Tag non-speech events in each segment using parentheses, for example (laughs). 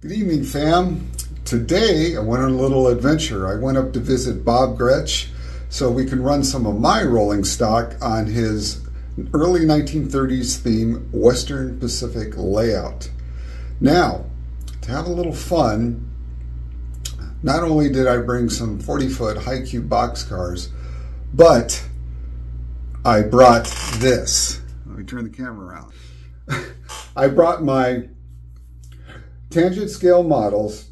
Good evening, fam. Today I went on a little adventure. I went up to visit Bob Grech so we can run some of my rolling stock on his early 1930s theme Western Pacific layout. Now, to have a little fun, not only did I bring some 40 foot high cube boxcars, but I brought this. Let me turn the camera around. (laughs) I brought my tangent scale models,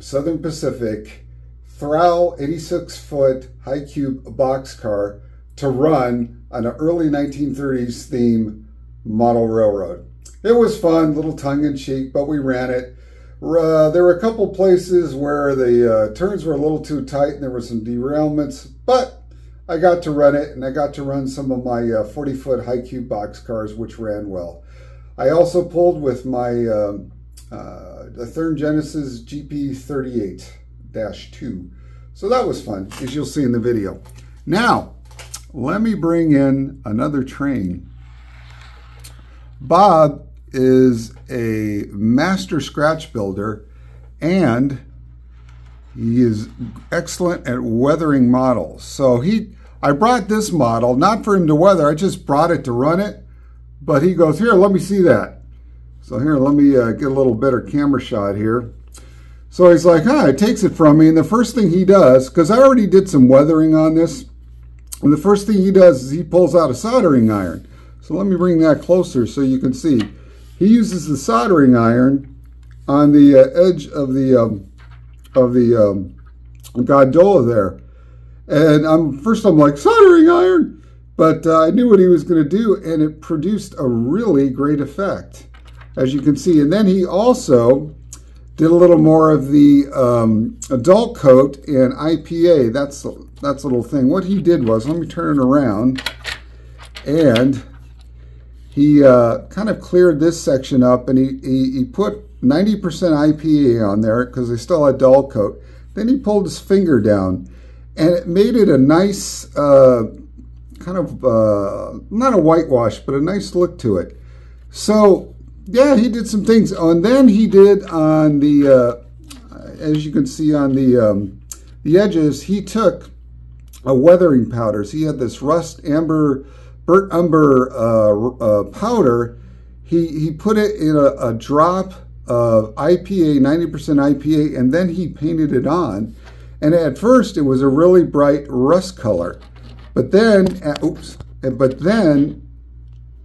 Southern Pacific, Thrall 86 foot high cube boxcar to run on an early 1930s theme model railroad. It was fun, little tongue in cheek, but we ran it. Uh, there were a couple places where the uh, turns were a little too tight and there were some derailments, but I got to run it and I got to run some of my uh, 40 foot high cube box cars, which ran well. I also pulled with my um, uh, the Athearn Genesis GP38-2. So that was fun, as you'll see in the video. Now, let me bring in another train. Bob is a master scratch builder and he is excellent at weathering models. So he, I brought this model, not for him to weather, I just brought it to run it. But he goes, here, let me see that. So here, let me uh, get a little better camera shot here. So he's like, ah, it takes it from me. And the first thing he does, because I already did some weathering on this, and the first thing he does is he pulls out a soldering iron. So let me bring that closer so you can see. He uses the soldering iron on the uh, edge of the um, of the um, gondola there. And I'm first I'm like, soldering iron! But uh, I knew what he was going to do, and it produced a really great effect, as you can see. And then he also did a little more of the um, adult coat in IPA. That's that's a little thing. What he did was, let me turn it around, and he uh, kind of cleared this section up, and he, he, he put 90% IPA on there because they still had dull coat. Then he pulled his finger down, and it made it a nice, uh, kind of, uh, not a whitewash, but a nice look to it. So yeah, he did some things. Oh, and then he did on the, uh, as you can see on the um, the edges, he took a weathering powders. He had this rust amber, burnt umber uh, uh, powder. He he put it in a, a drop of IPA, 90% IPA, and then he painted it on. And at first, it was a really bright rust color, but then, uh, oops, but then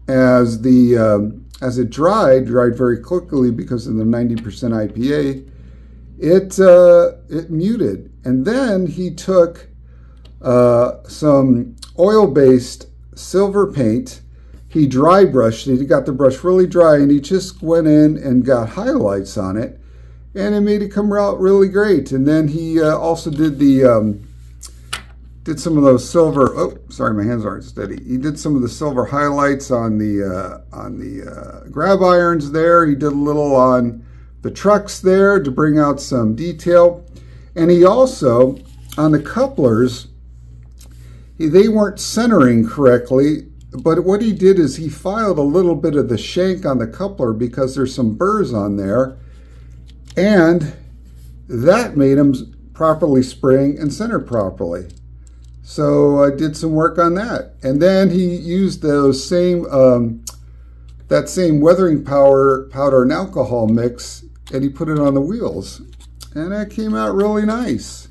as the um, as it dried, dried very quickly because of the 90% IPA, it, uh, it muted. And then he took uh, some oil-based silver paint, he dry brushed it, he got the brush really dry, and he just went in and got highlights on it, and it made it come out really great. And then he uh, also did the um, did some of those silver, oh, sorry, my hands aren't steady. He did some of the silver highlights on the, uh, on the uh, grab irons there. He did a little on the trucks there to bring out some detail. And he also, on the couplers, he, they weren't centering correctly, but what he did is he filed a little bit of the shank on the coupler because there's some burrs on there. And that made them properly spring and center properly. So I did some work on that. And then he used those same, um, that same weathering power, powder and alcohol mix and he put it on the wheels. And that came out really nice.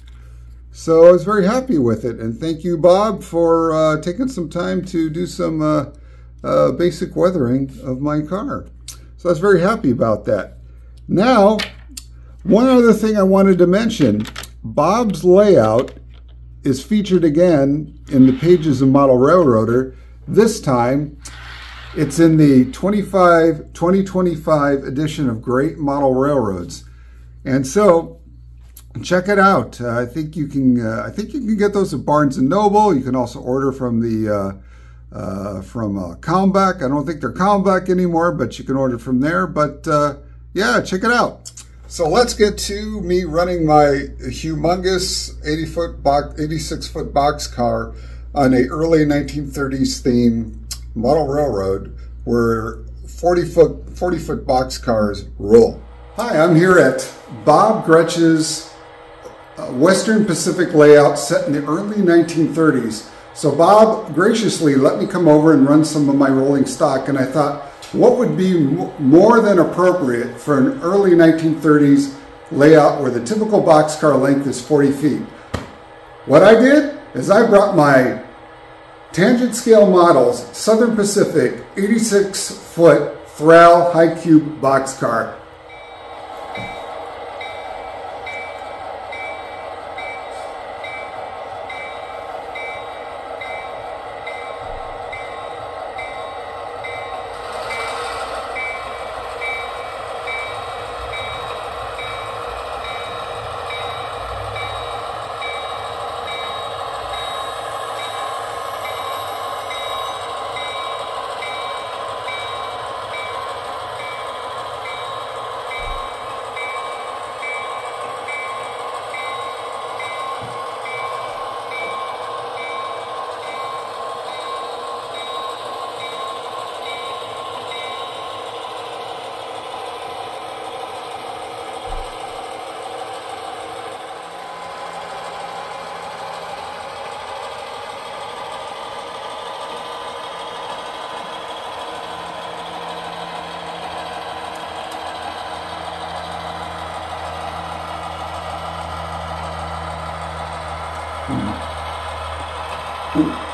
So I was very happy with it. And thank you, Bob, for uh, taking some time to do some uh, uh, basic weathering of my car. So I was very happy about that. Now, one other thing I wanted to mention, Bob's layout is featured again in the pages of Model Railroader. This time, it's in the 25, 2025 edition of Great Model Railroads. And so, check it out. Uh, I think you can. Uh, I think you can get those at Barnes and Noble. You can also order from the uh, uh from uh, Kalmbach. I don't think they're Kalmbach anymore, but you can order from there. But uh, yeah, check it out. So let's get to me running my humongous 80 foot box, 86 foot box car on a early 1930s theme model railroad where 40 foot 40 foot box cars roll. Hi, I'm here at Bob Grech's uh, Western Pacific layout set in the early 1930s. So Bob graciously let me come over and run some of my rolling stock and I thought, what would be more than appropriate for an early 1930s layout where the typical boxcar length is 40 feet? What I did is I brought my tangent scale models Southern Pacific 86 foot Thrall high cube boxcar Hum. Hum.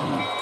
嗯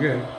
good.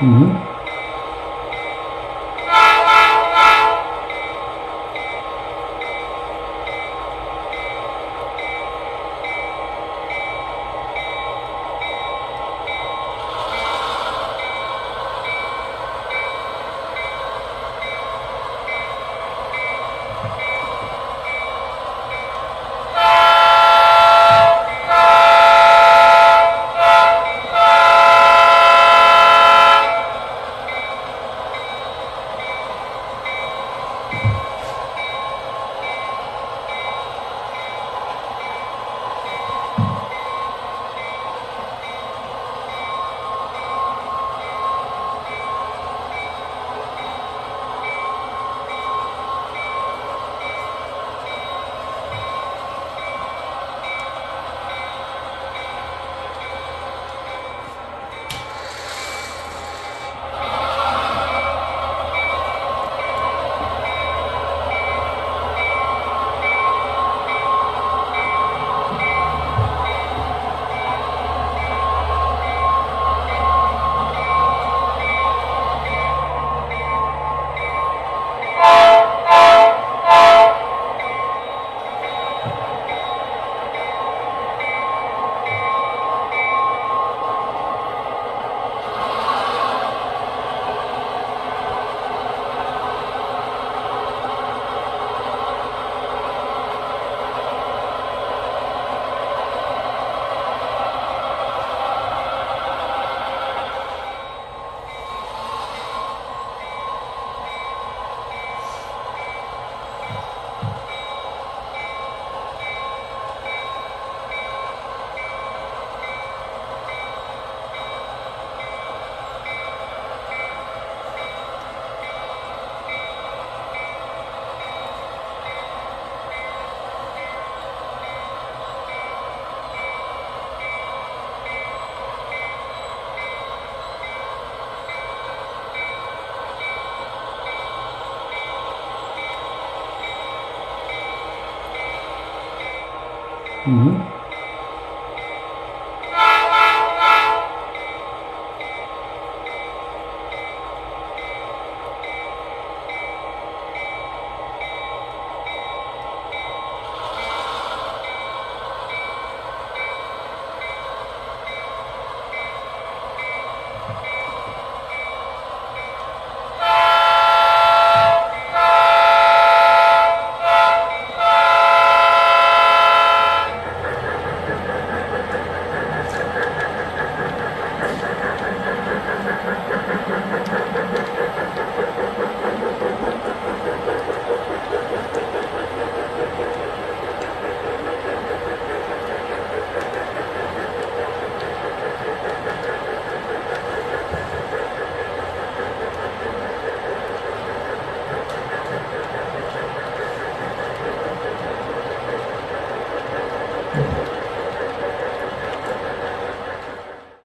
嗯。嗯